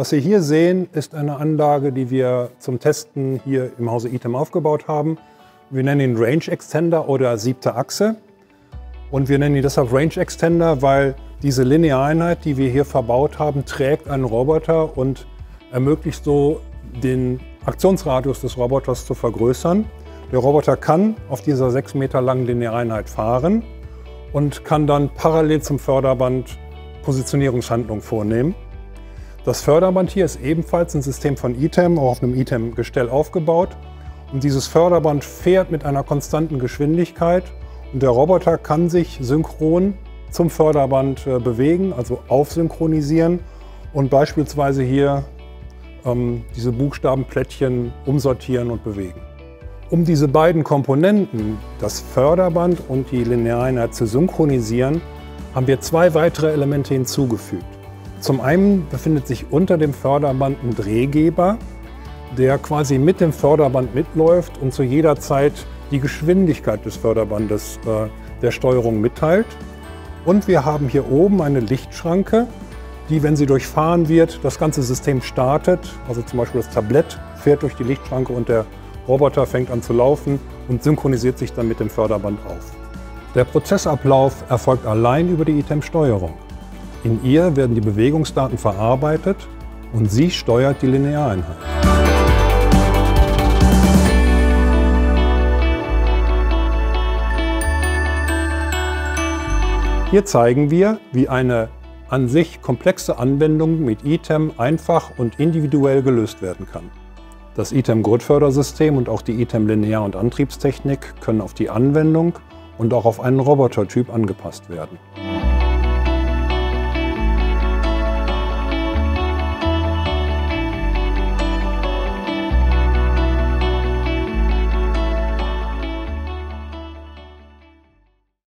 Was Sie hier sehen, ist eine Anlage, die wir zum Testen hier im Hause ITEM aufgebaut haben. Wir nennen ihn Range Extender oder siebte Achse. Und wir nennen ihn deshalb Range Extender, weil diese Lineareinheit, die wir hier verbaut haben, trägt einen Roboter und ermöglicht so den Aktionsradius des Roboters zu vergrößern. Der Roboter kann auf dieser 6 Meter langen Lineareinheit fahren und kann dann parallel zum Förderband Positionierungshandlungen vornehmen. Das Förderband hier ist ebenfalls ein System von ITEM, auch auf einem ITEM-Gestell aufgebaut. Und dieses Förderband fährt mit einer konstanten Geschwindigkeit und der Roboter kann sich synchron zum Förderband äh, bewegen, also aufsynchronisieren und beispielsweise hier ähm, diese Buchstabenplättchen umsortieren und bewegen. Um diese beiden Komponenten, das Förderband und die Lineareinheit zu synchronisieren, haben wir zwei weitere Elemente hinzugefügt. Zum einen befindet sich unter dem Förderband ein Drehgeber, der quasi mit dem Förderband mitläuft und zu jeder Zeit die Geschwindigkeit des Förderbandes äh, der Steuerung mitteilt. Und wir haben hier oben eine Lichtschranke, die, wenn sie durchfahren wird, das ganze System startet. Also zum Beispiel das Tablett fährt durch die Lichtschranke und der Roboter fängt an zu laufen und synchronisiert sich dann mit dem Förderband auf. Der Prozessablauf erfolgt allein über die ITEM-Steuerung. In ihr werden die Bewegungsdaten verarbeitet und sie steuert die Lineareinheit. Hier zeigen wir, wie eine an sich komplexe Anwendung mit ITEM einfach und individuell gelöst werden kann. Das ITEM Grundfördersystem und auch die ITEM Linear- und Antriebstechnik können auf die Anwendung und auch auf einen Robotertyp angepasst werden.